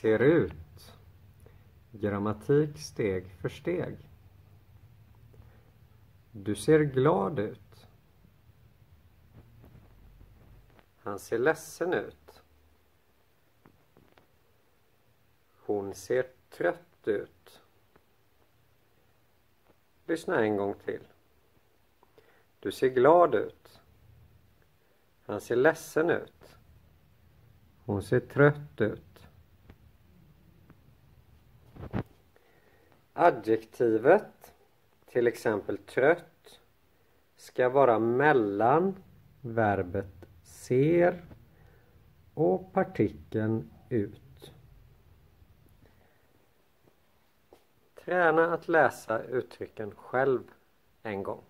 Ser ut. Grammatik steg för steg. Du ser glad ut. Han ser ledsen ut. Hon ser trött ut. Lyssna en gång till. Du ser glad ut. Han ser ledsen ut. Hon ser trött ut. Adjektivet, till exempel trött, ska vara mellan verbet ser och partikeln ut. Träna att läsa uttrycken själv en gång.